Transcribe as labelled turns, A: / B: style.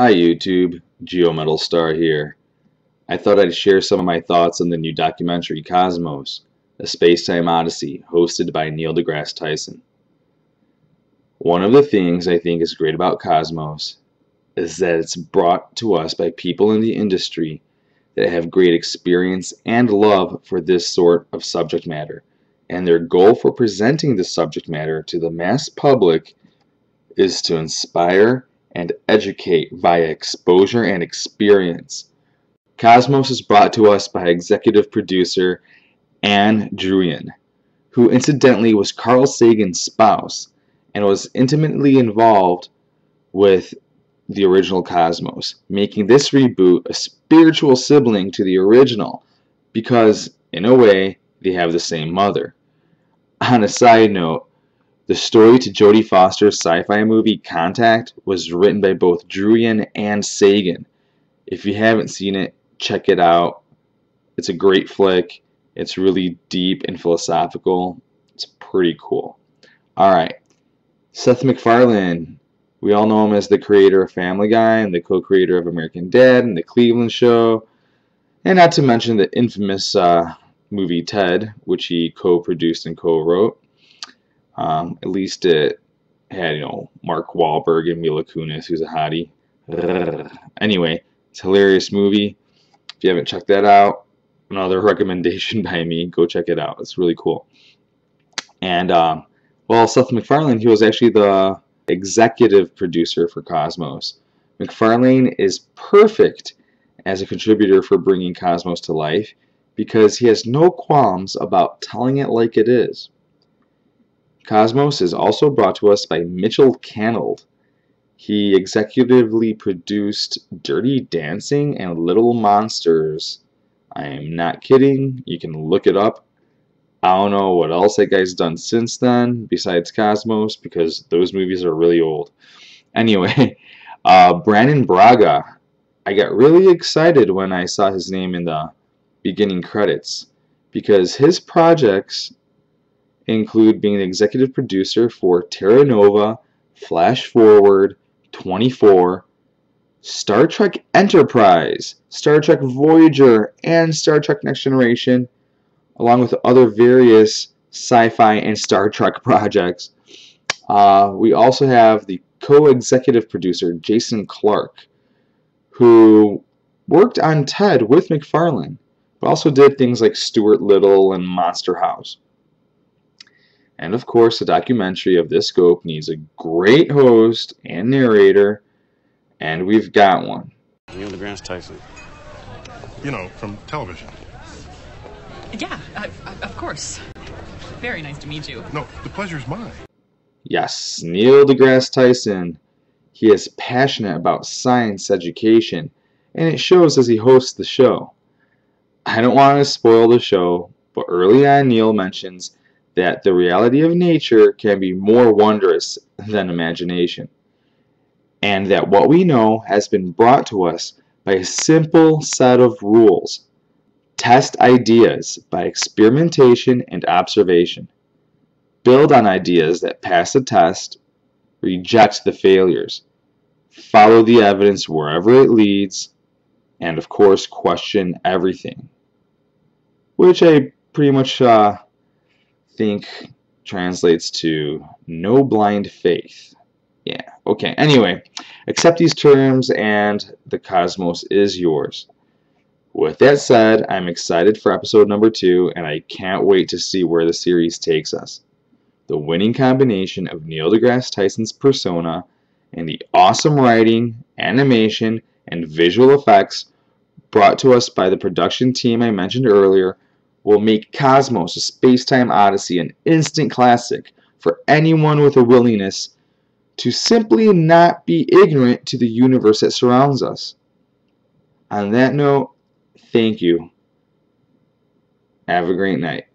A: Hi YouTube, Geometal Star here. I thought I'd share some of my thoughts on the new documentary Cosmos, A Space-Time Odyssey, hosted by Neil deGrasse Tyson. One of the things I think is great about Cosmos is that it's brought to us by people in the industry that have great experience and love for this sort of subject matter, and their goal for presenting this subject matter to the mass public is to inspire and educate via exposure and experience. Cosmos is brought to us by executive producer Ann Druyan, who incidentally was Carl Sagan's spouse and was intimately involved with the original Cosmos, making this reboot a spiritual sibling to the original because, in a way, they have the same mother. On a side note, the story to Jodie Foster's sci-fi movie Contact was written by both Druyan and Sagan. If you haven't seen it, check it out. It's a great flick. It's really deep and philosophical. It's pretty cool. Alright. Seth MacFarlane. We all know him as the creator of Family Guy and the co-creator of American Dad and The Cleveland Show. And not to mention the infamous uh, movie Ted, which he co-produced and co-wrote. Um, at least it had, you know, Mark Wahlberg and Mila Kunis, who's a hottie. Anyway, it's a hilarious movie. If you haven't checked that out, another recommendation by me. Go check it out. It's really cool. And, um, well, Seth MacFarlane, he was actually the executive producer for Cosmos. MacFarlane is perfect as a contributor for bringing Cosmos to life because he has no qualms about telling it like it is. Cosmos is also brought to us by Mitchell Cannold. He executively produced Dirty Dancing and Little Monsters. I am not kidding. You can look it up. I don't know what else that guy's done since then besides Cosmos because those movies are really old. Anyway, uh, Brannon Braga. I got really excited when I saw his name in the beginning credits because his projects include being the executive producer for Terra Nova, Flash Forward, 24, Star Trek Enterprise, Star Trek Voyager, and Star Trek Next Generation, along with other various sci-fi and Star Trek projects. Uh, we also have the co-executive producer Jason Clark, who worked on Ted with MacFarlane, but also did things like Stuart Little and Monster House. And of course, a documentary of this scope needs a great host and narrator, and we've got one.
B: Neil deGrasse Tyson.
C: You know, from television.
D: Yeah, uh, of course. Very nice to meet you.
C: No, the pleasure's mine.
A: Yes, Neil deGrasse Tyson. He is passionate about science education, and it shows as he hosts the show. I don't want to spoil the show, but early on Neil mentions that the reality of nature can be more wondrous than imagination, and that what we know has been brought to us by a simple set of rules. Test ideas by experimentation and observation. Build on ideas that pass the test. Reject the failures. Follow the evidence wherever it leads. And of course, question everything. Which I pretty much uh, think translates to no blind faith. Yeah, okay. Anyway, accept these terms and the cosmos is yours. With that said, I'm excited for episode number two and I can't wait to see where the series takes us. The winning combination of Neil deGrasse Tyson's persona and the awesome writing, animation, and visual effects brought to us by the production team I mentioned earlier will make Cosmos a space-time odyssey an instant classic for anyone with a willingness to simply not be ignorant to the universe that surrounds us. On that note, thank you. Have a great night.